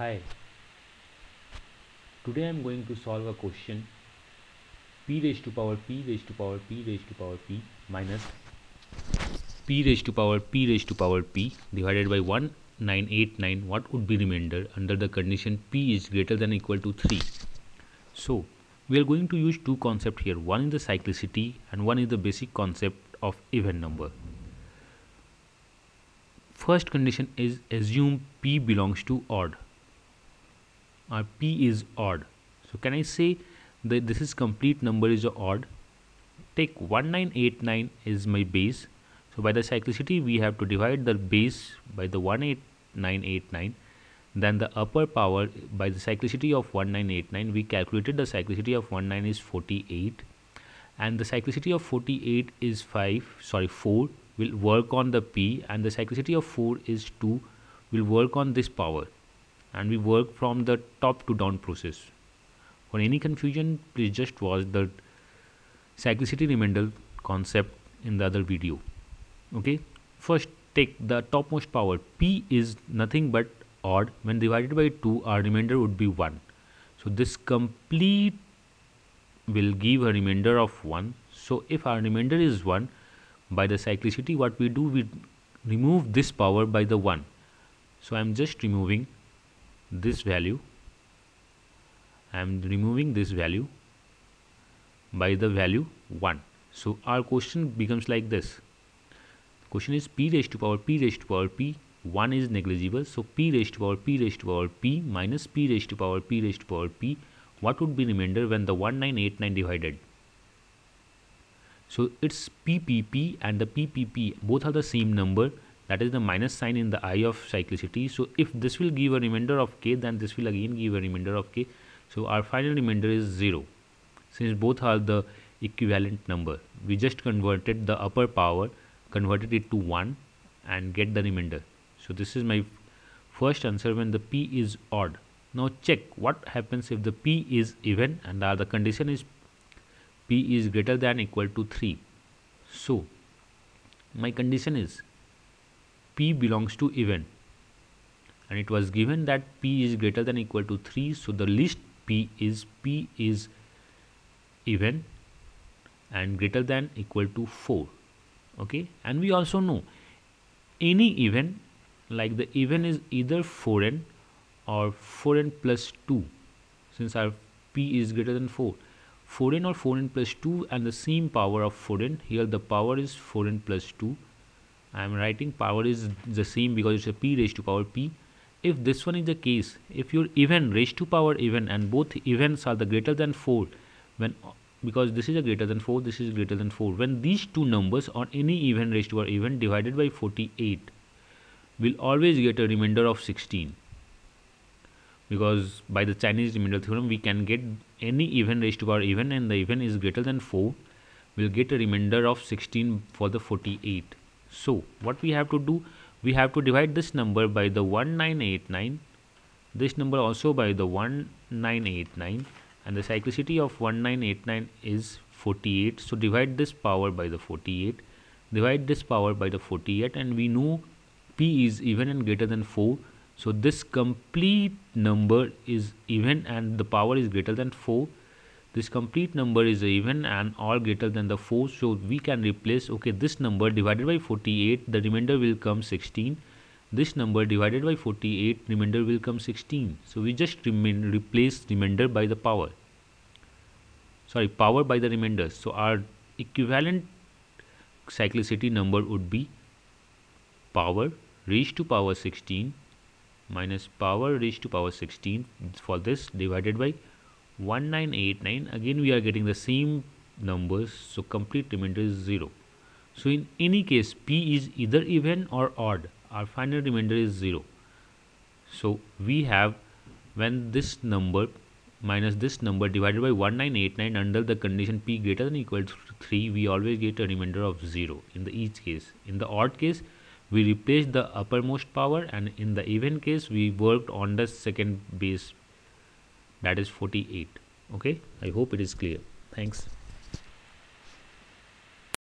Hi. Today I am going to solve a question p raised to power p raised to power p raised to power p minus p raised to power p raised to power p divided by 1989 what would be remainder under the condition p is greater than equal to 3. So we are going to use two concepts here one is the cyclicity and one is the basic concept of even number. First condition is assume p belongs to odd or p is odd. So can I say that this is complete number is odd? Take 1989 is my base. So by the cyclicity we have to divide the base by the 18989 then the upper power by the cyclicity of 1989 we calculated the cyclicity of 19 is 48 and the cyclicity of 48 is 5 sorry 4 will work on the p and the cyclicity of 4 is 2 will work on this power and we work from the top to down process. For any confusion, please just watch the cyclicity remainder concept in the other video. Okay, first take the topmost power. P is nothing but odd. When divided by 2, our remainder would be 1. So this complete will give a remainder of 1. So if our remainder is 1, by the cyclicity what we do, we remove this power by the 1. So I am just removing this value. I am removing this value by the value 1 so our question becomes like this. Question is p raised to power p raised to power p 1 is negligible. So p raised to power p raised to power p minus p raised to power p raised to power p what would be remainder when the 1989 divided? So it's ppp and the ppp both are the same number that is the minus sign in the eye of cyclicity. So if this will give a remainder of k then this will again give a remainder of k. So our final remainder is 0 since both are the equivalent number we just converted the upper power converted it to 1 and get the remainder. So this is my first answer when the p is odd. Now check what happens if the p is even and the, condition is p is greater than equal to 3 so my condition is p belongs to even. And it was given that p is greater than equal to 3 so the list p is p is even and greater than equal to 4 okay? And we also know any even like the even is either 4n or 4n plus 2 since our p is greater than 4 4n or 4n plus 2 and the same power of 4n here the power is 4n plus 2 I am writing power is the same because it's a p raised to power p. If this one is the case, if your even raised to power even and both events are the greater than 4 when because this is a greater than 4 this is greater than 4 when these two numbers on any even raised to power even divided by 48 will always get a remainder of 16 because by the Chinese remainder theorem we can get any even raised to power even and the even is greater than 4 will get a remainder of 16 for the 48 so what we have to do we have to divide this number by the 1989 this number also by the 1989 and the cyclicity of 1989 is 48 so divide this power by the 48 divide this power by the 48 and we know p is even and greater than 4 so this complete number is even and the power is greater than 4 this complete number is even and all greater than the 4 so we can replace okay this number divided by 48 the remainder will come 16 this number divided by 48 remainder will come 16 so we just remain replace remainder by the power. Sorry power by the remainder. So our equivalent cyclicity number would be power raised to power 16 minus power raised to power 16 for this divided by 1989 again we are getting the same numbers so complete remainder is 0 so in any case p is either even or odd. Our final remainder is 0 so we have when this number minus this number divided by 1989 under the condition p greater than equal to 3 we always get a remainder of 0 in the each case. In the odd case we replace the uppermost power and in the even case we worked on the second base that is 48 okay? I hope it is clear. Thanks